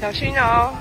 小心哦。